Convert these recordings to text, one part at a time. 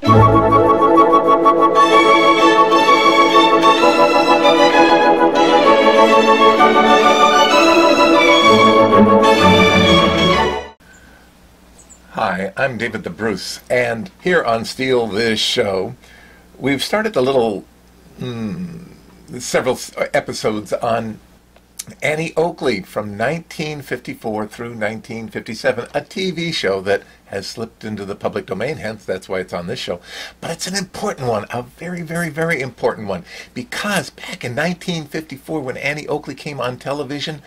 Hi, I'm David the Bruce, and here on Steal This Show, we've started a little, mm, several episodes on Annie Oakley from 1954 through 1957, a TV show that has slipped into the public domain, hence that's why it's on this show. But it's an important one, a very, very, very important one, because back in 1954 when Annie Oakley came on television,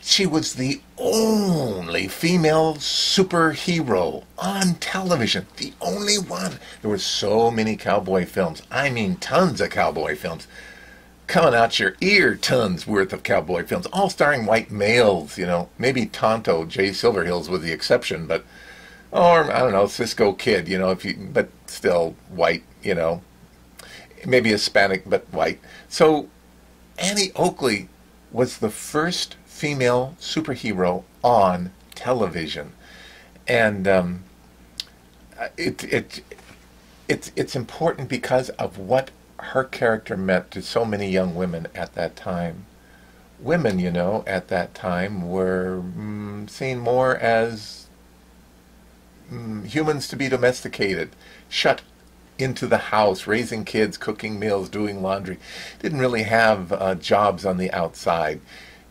she was the only female superhero on television, the only one. There were so many cowboy films, I mean tons of cowboy films coming out your ear tons worth of cowboy films, all starring white males, you know, maybe Tonto, Jay Silverheels with the exception, but or I don't know, Cisco Kid, you know, if you but still white, you know. Maybe Hispanic but white. So Annie Oakley was the first female superhero on television. And um, it it it's it's important because of what her character meant to so many young women at that time. Women, you know, at that time were mm, seen more as mm, humans to be domesticated, shut into the house, raising kids, cooking meals, doing laundry. Didn't really have uh, jobs on the outside.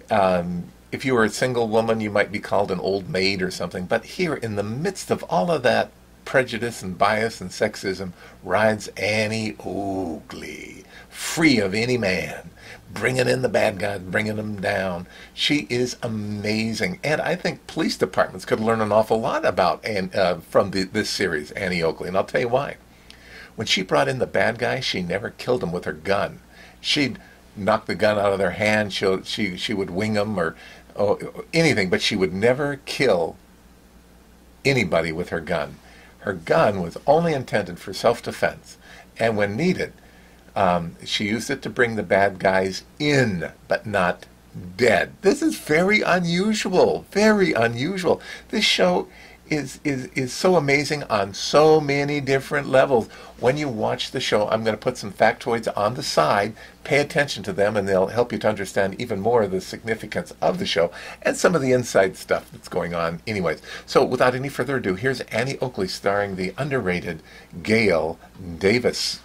Um, if you were a single woman, you might be called an old maid or something. But here, in the midst of all of that prejudice and bias and sexism, rides Annie Oakley, free of any man, bringing in the bad guys, bringing them down. She is amazing, and I think police departments could learn an awful lot about and uh, from the, this series, Annie Oakley, and I'll tell you why. When she brought in the bad guy, she never killed him with her gun. She'd knock the gun out of their hand. She'll, she she would wing them or anything, but she would never kill anybody with her gun. Her gun was only intended for self-defense, and when needed, um, she used it to bring the bad guys in, but not dead. This is very unusual, very unusual. This show is is is so amazing on so many different levels. When you watch the show, I'm going to put some factoids on the side. Pay attention to them, and they'll help you to understand even more of the significance of the show and some of the inside stuff that's going on. Anyways, so without any further ado, here's Annie Oakley starring the underrated Gail Davis.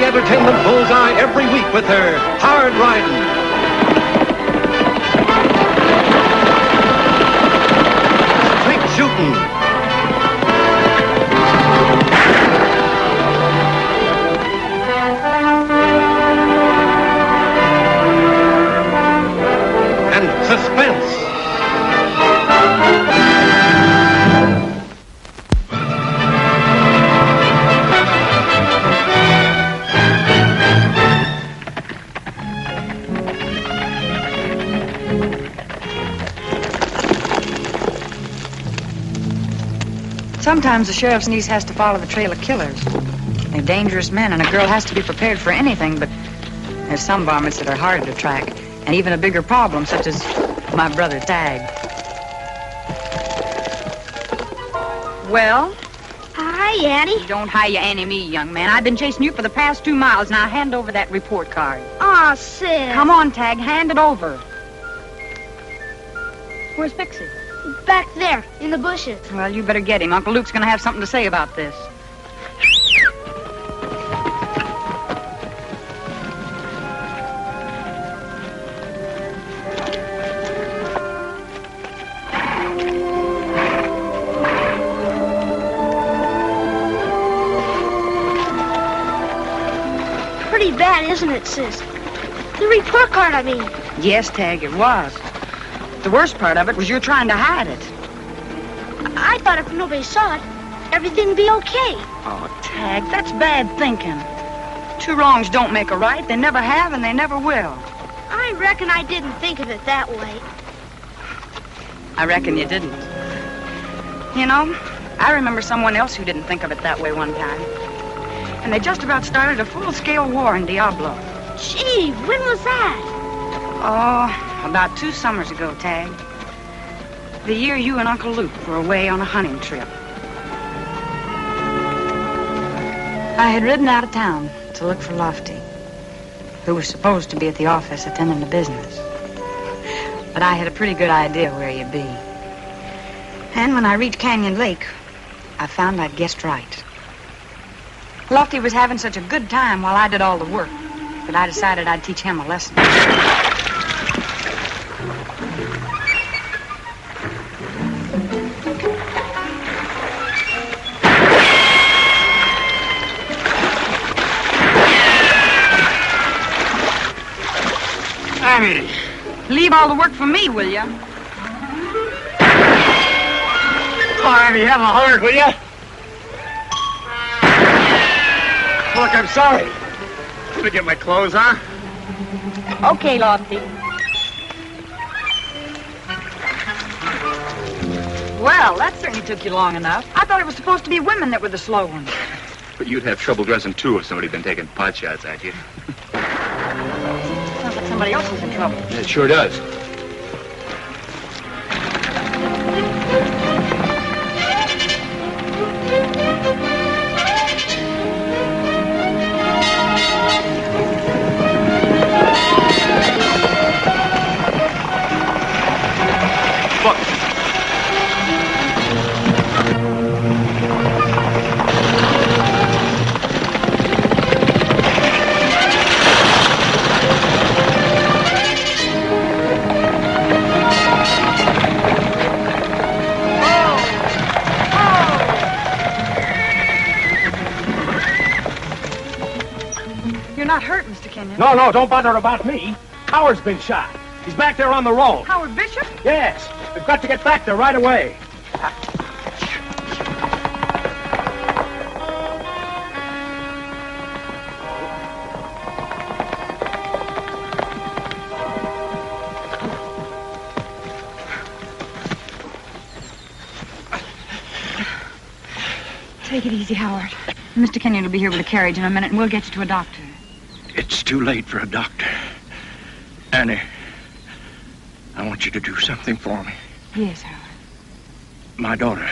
The entertainment bullseye every week with her hard riding. Sometimes the sheriff's niece has to follow the trail of killers. They're dangerous men, and a girl has to be prepared for anything, but there's some varmints that are harder to track, and even a bigger problem, such as my brother Tag. Well, Hi, Annie. don't hire you any me, young man. I've been chasing you for the past two miles. Now hand over that report card. Aw, Sid. Come on, Tag, hand it over. Where's Pixie? Back there, in the bushes. Well, you better get him. Uncle Luke's gonna have something to say about this. Pretty bad, isn't it, sis? The report card, I mean. Yes, Tag, it was. The worst part of it was you're trying to hide it. I thought if nobody saw it, everything'd be okay. Oh, Tag, that's bad thinking. Two wrongs don't make a right. They never have and they never will. I reckon I didn't think of it that way. I reckon you didn't. You know, I remember someone else who didn't think of it that way one time. And they just about started a full-scale war in Diablo. Gee, when was that? Oh, about two summers ago, Tag. The year you and Uncle Luke were away on a hunting trip. I had ridden out of town to look for Lofty, who was supposed to be at the office attending to business. But I had a pretty good idea where you'd be. And when I reached Canyon Lake, I found I'd guessed right. Lofty was having such a good time while I did all the work that I decided I'd teach him a lesson. Leave all the work for me, will you? Annie, have a heart, will you? Look, I'm sorry. Let me get my clothes huh? Okay, Lofty. Well, that certainly took you long enough. I thought it was supposed to be women that were the slow ones. But you'd have trouble dressing too if somebody had been taking pot shots at you. Somebody else was in trouble. It sure does. You're not hurt, Mr. Kenyon. No, no, don't bother about me. Howard's been shot. He's back there on the road. Howard Bishop? Yes, we've got to get back there right away. Take it easy, Howard. Mr. Kenyon will be here with a carriage in a minute, and we'll get you to a doctor. It's too late for a doctor. Annie, I want you to do something for me. Yes, Howard. My daughter,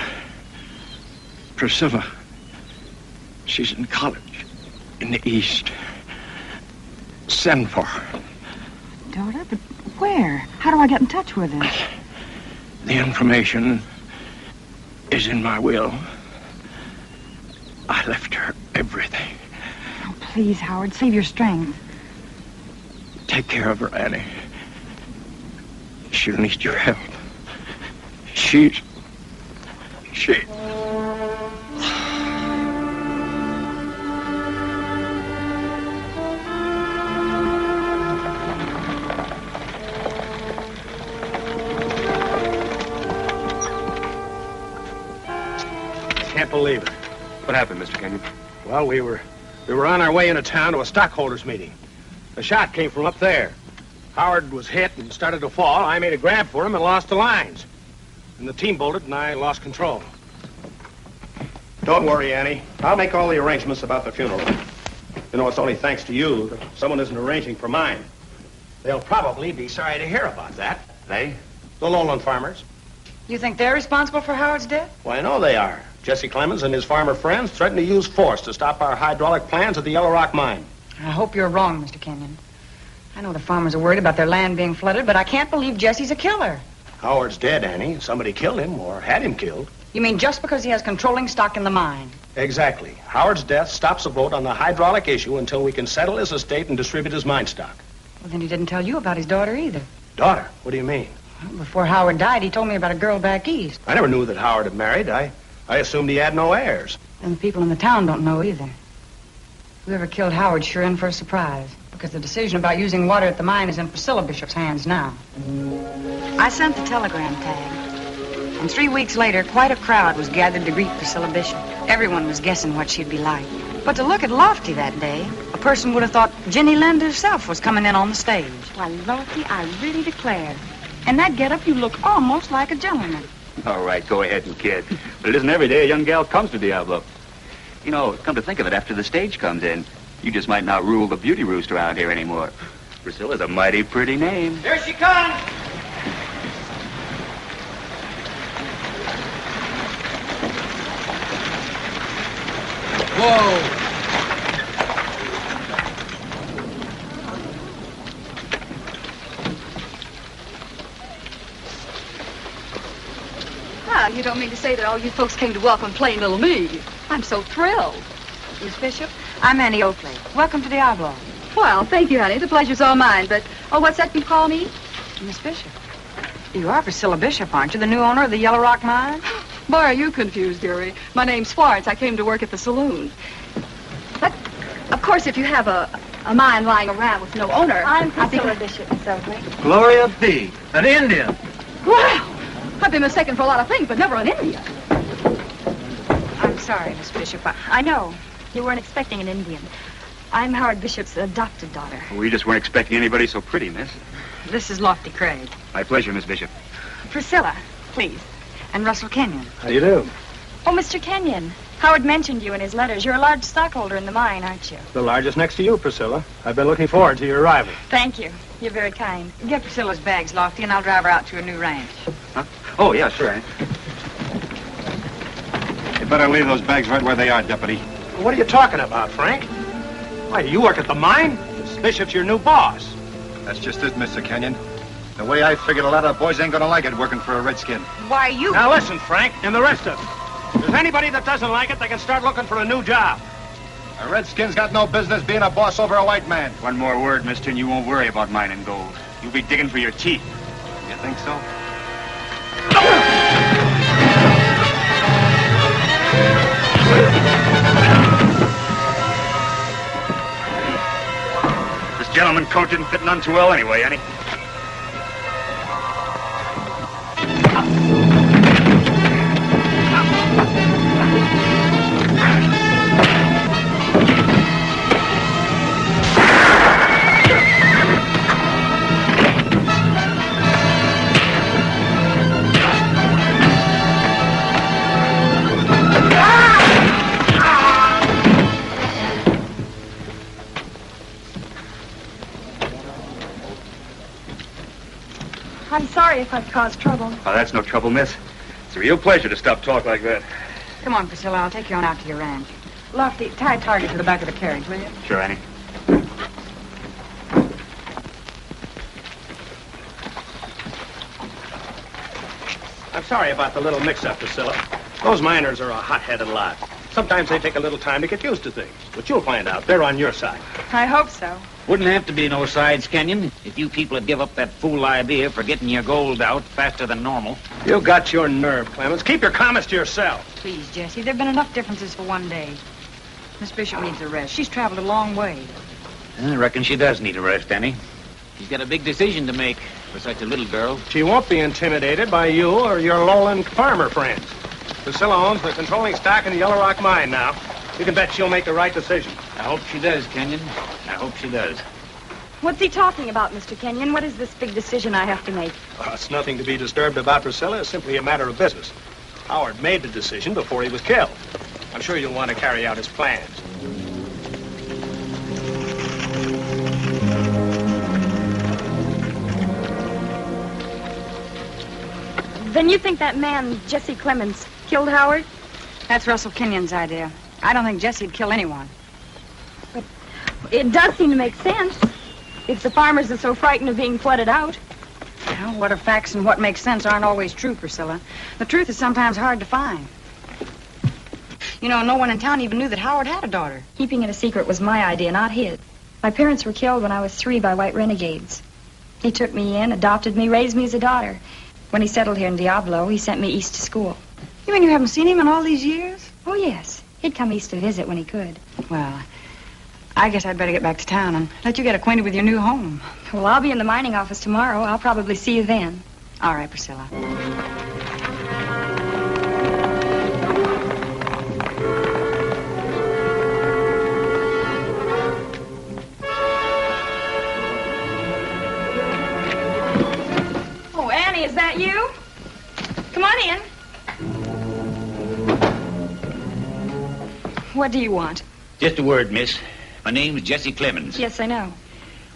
Priscilla, she's in college in the East. Send for her. Daughter? But where? How do I get in touch with her? The information is in my will. I left her everything. Please, Howard, save your strength. Take care of her, Annie. She'll need your help. She's. She. Can't believe it. what happened, Mr. Kenyon? Well, we were we were on our way into town to a stockholders meeting. The shot came from up there. Howard was hit and started to fall. I made a grab for him and lost the lines. And the team bolted and I lost control. Don't worry, Annie. I'll make all the arrangements about the funeral. You know, it's only thanks to you that someone isn't arranging for mine. They'll probably be sorry to hear about that. They? The lowland farmers. You think they're responsible for Howard's death? Why, I know they are. Jesse Clemens and his farmer friends threatened to use force to stop our hydraulic plans at the Yellow Rock mine. I hope you're wrong, Mr. Kenyon. I know the farmers are worried about their land being flooded, but I can't believe Jesse's a killer. Howard's dead, Annie. Somebody killed him or had him killed. You mean just because he has controlling stock in the mine? Exactly. Howard's death stops a vote on the hydraulic issue until we can settle his estate and distribute his mine stock. Well, then he didn't tell you about his daughter either. Daughter, what do you mean? Well, before Howard died, he told me about a girl back east. I never knew that Howard had married. I, I assumed he had no heirs. And the people in the town don't know either. Whoever killed Howard sure in for a surprise. Because the decision about using water at the mine is in Priscilla Bishop's hands now. I sent the telegram tag. And three weeks later, quite a crowd was gathered to greet Priscilla Bishop. Everyone was guessing what she'd be like. But to look at Lofty that day, a person would have thought Jenny Lind herself was coming in on the stage. Why, Lofty, I really declare. In that getup, you look almost like a gentleman. All right, go ahead and kid. But it isn't every day a young gal comes to Diablo. You know, come to think of it, after the stage comes in, You just might not rule the beauty roost around here anymore. Priscilla's a mighty pretty name. Here she comes. Whoa! Don't mean to say that all you folks came to welcome plain little me. I'm so thrilled. Miss Bishop, I'm Annie Oakley. Welcome to the Diablo. Well, thank you, honey. The pleasure's all mine. But, oh, what's that you call me? Miss Bishop. You are Priscilla Bishop, aren't you? The new owner of the Yellow Rock Mine? Boy, are you confused, dearie. My name's Swartz. I came to work at the saloon. But, of course, if you have a, a mine lying around with no owner... I'm I'd be- Priscilla Bishop, Miss Oakley. Gloria B. An Indian. Wow! I've been mistaken for a lot of things, but never an Indian. I'm sorry, Miss Bishop. I, I know. You weren't expecting an Indian. I'm Howard Bishop's adopted daughter. We just weren't expecting anybody so pretty, miss. this is Lofty Craig. My pleasure, Miss Bishop. Priscilla, please. And Russell Kenyon. How do you do? Oh, Mr. Kenyon. Howard mentioned you in his letters. You're a large stockholder in the mine, aren't you? The largest next to you, Priscilla. I've been looking forward to your arrival. Thank you. You're very kind. Get Priscilla's bags, Lofty, and I'll drive her out to her new ranch. Oh, yeah, sure, Annie. You better leave those bags right where they are, Deputy. What are you talking about, Frank? Why, do you work at the mine? This Bishop's your new boss. That's just it, Mr. Kenyon. The way I figured, a lot of boys ain't gonna like it working for a redskin. Why, you... Now listen, Frank, and the rest of you. If there's anybody that doesn't like it, they can start looking for a new job. A redskin's got no business being a boss over a white man. One more word, mister, and you won't worry about mining gold. You'll be digging for your teeth. You think so? This gentleman coat didn't fit none too well anyway, Annie. Sorry if I've caused trouble. Oh, that's no trouble, miss. It's a real pleasure to stop talk like that. Come on, Priscilla. I'll take you on out to your ranch. Lofty, tie a target to the back of the carriage, will you? Sure, Annie. I'm sorry about the little mix-up, Priscilla. Those miners are a hot-headed lot. Sometimes they take a little time to get used to things. But you'll find out. They're on your side. I hope so. Wouldn't have to be no sides, Kenyon, if you people would give up that fool idea for getting your gold out faster than normal. You got your nerve, Clemens. Keep your comments to yourself. Please, Jesse. There have been enough differences for one day. Miss Bishop needs a rest. She's traveled a long way. Eh, I reckon she does need a rest, Annie. She's got a big decision to make for such a little girl. She won't be intimidated by you or your lowland farmer friends. Priscilla owns the controlling stock in the Yellow Rock mine now. You can bet she'll make the right decision. I hope she does, Kenyon. I hope she does. What's he talking about, Mr. Kenyon? What is this big decision I have to make? Uh, it's nothing to be disturbed about, Priscilla. It's simply a matter of business. Howard made the decision before he was killed. I'm sure you'll want to carry out his plans. Then you think that man, Jesse Clemens, killed Howard? That's Russell Kenyon's idea. I don't think Jesse'd kill anyone. But it does seem to make sense. If the farmers are so frightened of being flooded out. Well, what are facts and what makes sense aren't always true, Priscilla. The truth is sometimes hard to find. You know, no one in town even knew that Howard had a daughter. Keeping it a secret was my idea, not his. My parents were killed when I was three by white renegades. He took me in, adopted me, raised me as a daughter. When he settled here in Diablo, he sent me east to school. You mean you haven't seen him in all these years? Oh, yes. He'd come east to visit when he could. Well, I guess I'd better get back to town and let you get acquainted with your new home. Well, I'll be in the mining office tomorrow. I'll probably see you then. All right, Priscilla. Oh, Annie, is that you? Come on in. What do you want? Just a word, miss. My name's Jesse Clemens. Yes, I know.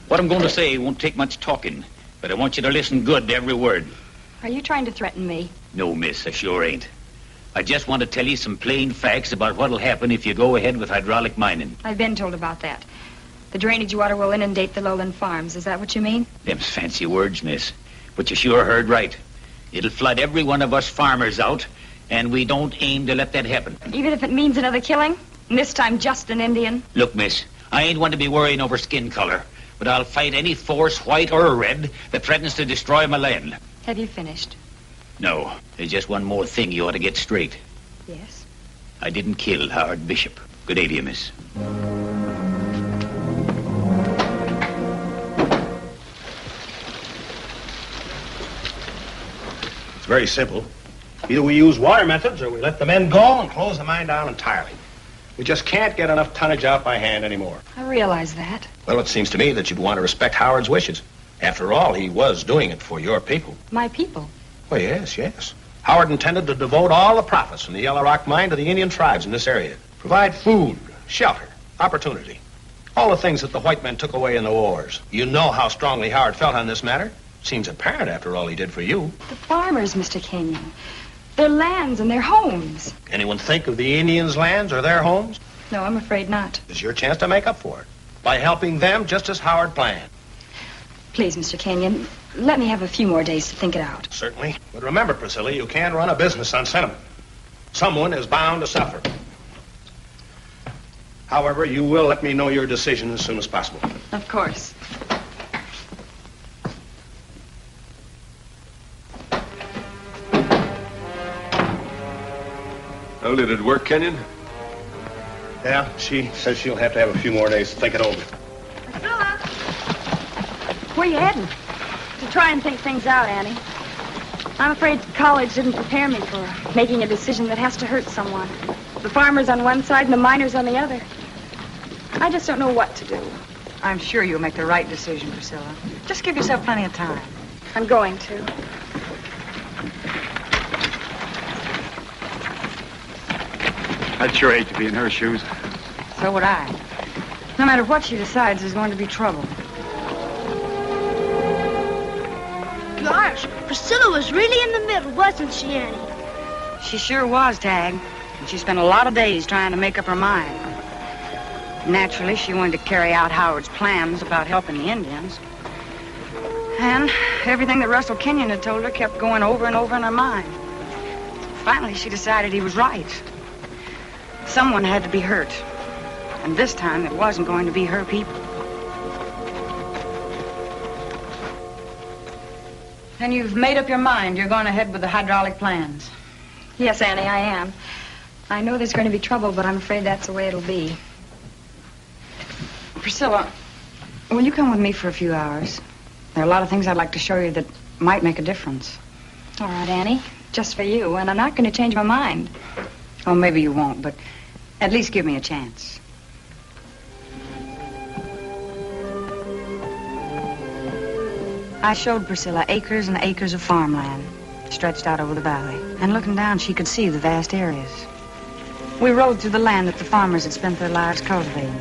What I'm going to say won't take much talking, but I want you to listen good to every word. Are you trying to threaten me? No, miss, I sure ain't. I just want to tell you some plain facts about what'll happen if you go ahead with hydraulic mining. I've been told about that. The drainage water will inundate the lowland farms. Is that what you mean? Them's fancy words, miss. But you sure heard right. It'll flood every one of us farmers out, and we don't aim to let that happen. Even if it means another killing? And this time just an Indian? Look, miss, I ain't one to be worrying over skin color, but I'll fight any force, white or red, that threatens to destroy my land. Have you finished? No, there's just one more thing you ought to get straight. Yes. I didn't kill Howard Bishop. Good day to you, miss. It's very simple. Either we use water methods or we let the men go and close the mine down entirely. We just can't get enough tonnage out by hand anymore. I realize that. Well, it seems to me that you'd want to respect Howard's wishes. After all, he was doing it for your people. My people. Well, yes, yes. Howard intended to devote all the profits from the Yellow Rock mine to the Indian tribes in this area. Provide food, shelter, opportunity. All the things that the white men took away in the wars. You know how strongly Howard felt on this matter. Seems apparent after all he did for you. The farmers, Mr. Kenyon. Their lands and their homes. Anyone think of the Indians' lands or their homes? No, I'm afraid not. It's your chance to make up for it. By helping them just as Howard planned. Please, Mr. Kenyon, let me have a few more days to think it out. Certainly. But remember, Priscilla, you can't run a business on sentiment. Someone is bound to suffer. However, you will let me know your decision as soon as possible. Of course. Well, did it work, Kenyon? Yeah, she says she'll have to have a few more days to think it over. Priscilla! Where you heading? To try and think things out, Annie. I'm afraid college didn't prepare me for making a decision that has to hurt someone. The farmers on one side and the miners on the other. I just don't know what to do. I'm sure you'll make the right decision, Priscilla. Just give yourself plenty of time. I'm going to. I'd sure hate to be in her shoes. So would I. No matter what she decides, there's going to be trouble. Gosh, Priscilla was really in the middle, wasn't she, Annie? She sure was, Tag. And she spent a lot of days trying to make up her mind. Naturally, she wanted to carry out Howard's plans about helping the Indians. And everything that Russell Kenyon had told her kept going over and over in her mind. Finally, she decided he was right. Someone had to be hurt. And this time, it wasn't going to be her people. Then you've made up your mind. You're going ahead with the hydraulic plans. Yes, Annie, I am. I know there's going to be trouble, but I'm afraid that's the way it'll be. Priscilla, will you come with me for a few hours? There are a lot of things I'd like to show you that might make a difference. All right, Annie. Just for you, and I'm not going to change my mind. Oh, maybe you won't, but at least give me a chance. I showed Priscilla acres and acres of farmland stretched out over the valley. And looking down, she could see the vast areas. We rode through the land that the farmers had spent their lives cultivating.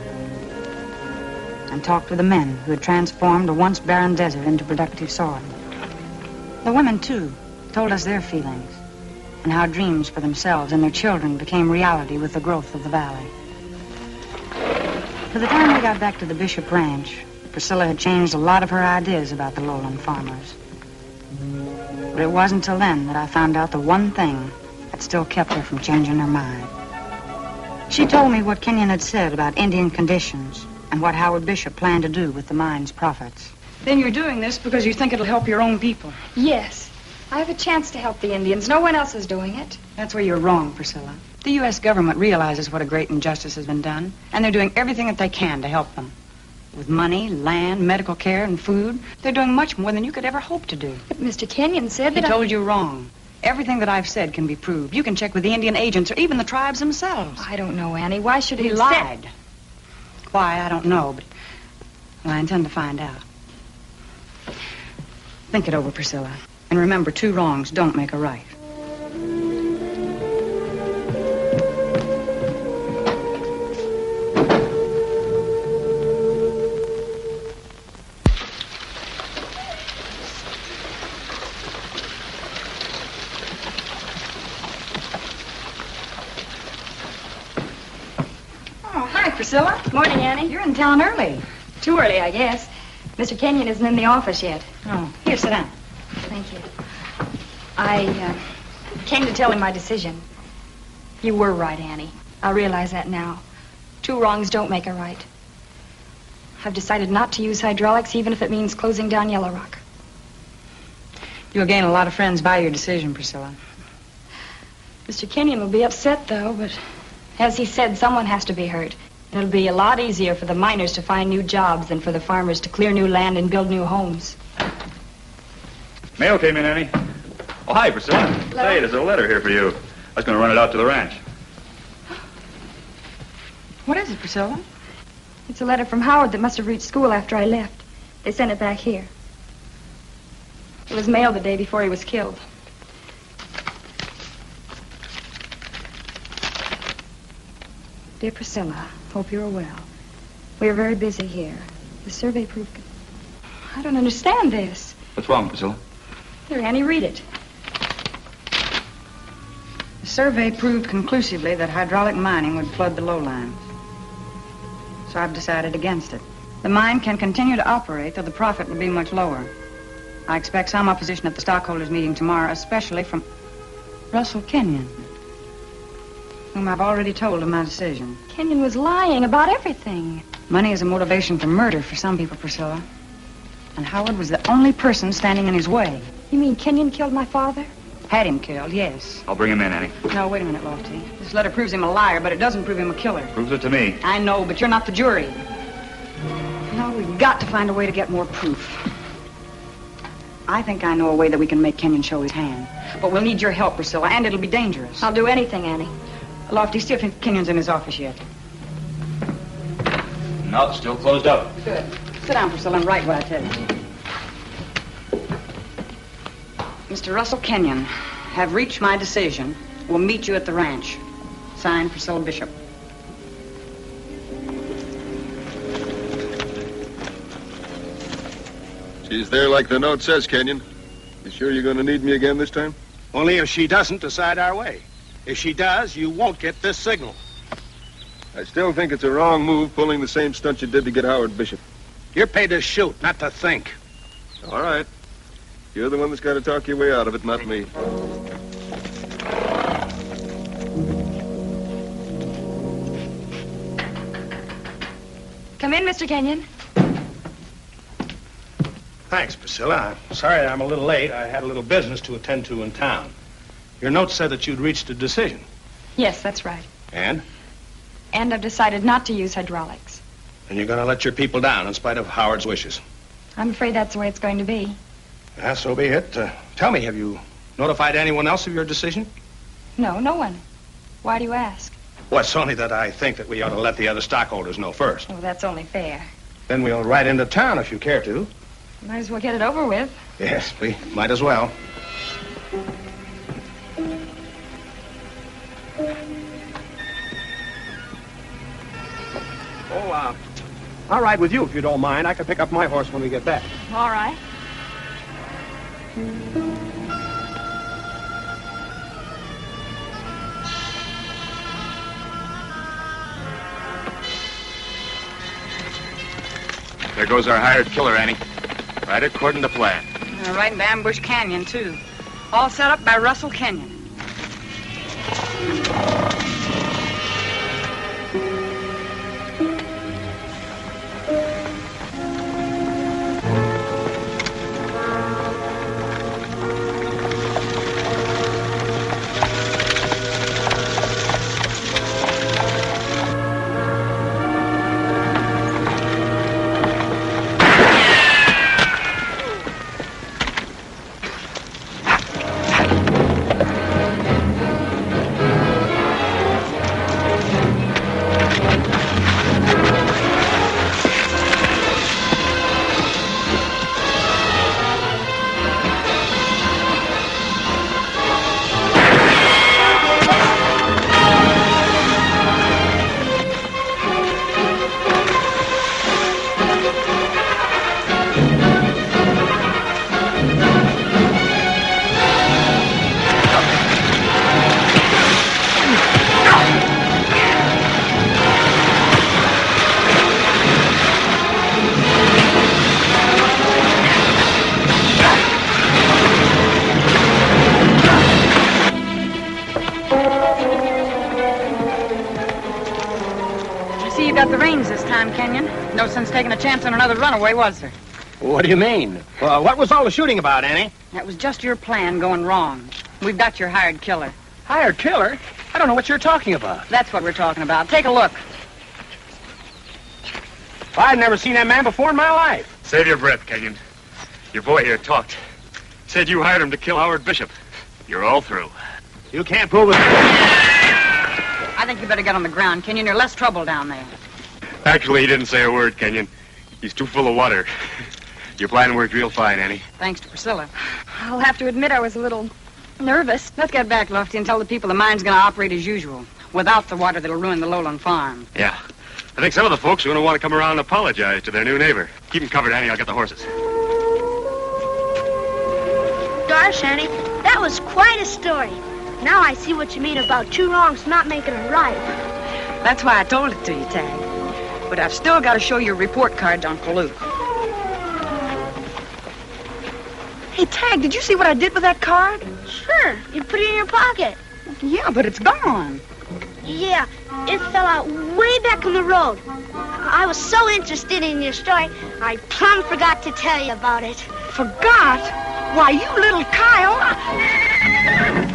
And talked with the men who had transformed a once barren desert into productive soil. The women, too, told us their feelings and how dreams for themselves and their children became reality with the growth of the valley. By the time we got back to the Bishop Ranch, Priscilla had changed a lot of her ideas about the lowland farmers. But it wasn't till then that I found out the one thing that still kept her from changing her mind. She told me what Kenyon had said about Indian conditions and what Howard Bishop planned to do with the mine's profits. Then you're doing this because you think it'll help your own people. Yes. I have a chance to help the Indians. No one else is doing it. That's where you're wrong, Priscilla. The U.S. government realizes what a great injustice has been done, and they're doing everything that they can to help them. With money, land, medical care, and food, they're doing much more than you could ever hope to do. But Mr. Kenyon said He that I- told you wrong. Everything that I've said can be proved. You can check with the Indian agents or even the tribes themselves. I don't know, Annie. Why should he, He lied. said- Why, I don't know, but well, I intend to find out. Think it over, Priscilla. And remember, two wrongs don't make a right. Oh, Priscilla. Morning, Annie. You're in town early. Too early, I guess. Mr. Kenyon isn't in the office yet. Oh, here, sit down. Thank you. I uh, came to tell him my decision. You were right, Annie. I realize that now. Two wrongs don't make a right. I've decided not to use hydraulics, even if it means closing down Yellow Rock. You'll gain a lot of friends by your decision, Priscilla. Mr. Kenyon will be upset, though, but as he said, someone has to be hurt. It'll be a lot easier for the miners to find new jobs than for the farmers to clear new land and build new homes. Mail came in, Annie. Oh, hi, Priscilla. Hey, there's a letter here for you. I was going to run it out to the ranch. What is it, Priscilla? It's a letter from Howard that must have reached school after I left. They sent it back here. It was mailed the day before he was killed. Dear Priscilla, hope you're well. We are very busy here. The survey proved... I don't understand this. What's wrong, Priscilla? Here, Annie, read it. The survey proved conclusively that hydraulic mining would flood the lowlands. So I've decided against it. The mine can continue to operate, though the profit will be much lower. I expect some opposition at the stockholders' meeting tomorrow, especially from Russell Kenyon, whom I've already told of my decision. Kenyon was lying about everything. Money is a motivation for murder for some people, Priscilla. And Howard was the only person standing in his way. You mean Kenyon killed my father? Had him killed, yes. I'll bring him in, Annie. No, wait a minute, Lofty. This letter proves him a liar, but it doesn't prove him a killer. Proves it to me. I know, but you're not the jury. No, we've got to find a way to get more proof. I think I know a way that we can make Kenyon show his hand. But we'll need your help, Priscilla, and it'll be dangerous. I'll do anything, Annie. Lofty, see if Kenyon's in his office yet. No, it's still closed up. Good. Sit down, Priscilla, and write what I tell you. Mr. Russell Kenyon, have reached my decision. Will meet you at the ranch. Signed, Priscilla Bishop. She's there like the note says, Kenyon. You sure you're going to need me again this time? Only if she doesn't decide our way. If she does, you won't get this signal. I still think it's a wrong move pulling the same stunt you did to get Howard Bishop. You're paid to shoot, not to think. All right. You're the one that's got to talk your way out of it, not me. Come in, Mr. Kenyon. Thanks, Priscilla. I'm sorry I'm a little late. I had a little business to attend to in town. Your note said that you'd reached a decision. Yes, that's right. And? And I've decided not to use hydraulics. And you're going to let your people down in spite of Howard's wishes. I'm afraid that's the way it's going to be. Yeah, so be it. Uh, tell me, have you notified anyone else of your decision? No, no one. Why do you ask? Well, it's only that I think that we ought to let the other stockholders know first. Oh, that's only fair. Then we'll ride into town if you care to. Might as well get it over with. Yes, we might as well. Oh, uh, I'll ride with you if you don't mind. I can pick up my horse when we get back. All right. There goes our hired killer, Annie. Right according to plan. Uh, right in Ambush Canyon, too. All set up by Russell Kenyon. No sense taking a chance on another runaway, was there? What do you mean? Well, what was all the shooting about, Annie? That was just your plan going wrong. We've got your hired killer. Hired killer? I don't know what you're talking about. That's what we're talking about. Take a look. I've never seen that man before in my life. Save your breath, Kenyon. Your boy here talked. Said you hired him to kill Howard Bishop. You're all through. You can't prove it. I think you better get on the ground, Kenyon. You're less trouble down there. Actually, he didn't say a word, Kenyon. He's too full of water. Your plan worked real fine, Annie. Thanks to Priscilla. I'll have to admit I was a little nervous. Let's get back, Lofty, and tell the people the mine's going to operate as usual, without the water that'll ruin the lowland farm. Yeah. I think some of the folks are going to want to come around and apologize to their new neighbor. Keep him covered, Annie. I'll get the horses. Gosh, Annie, that was quite a story. Now I see what you mean about two wrongs not making a right. That's why I told it to you, Tag. But I've still got to show your report card to Uncle Luke. Hey, Tag, did you see what I did with that card? Sure, you put it in your pocket. Yeah, but it's gone. Yeah, it fell out way back in the road. I was so interested in your story, I plumb forgot to tell you about it. Forgot? Why, you little Kyle.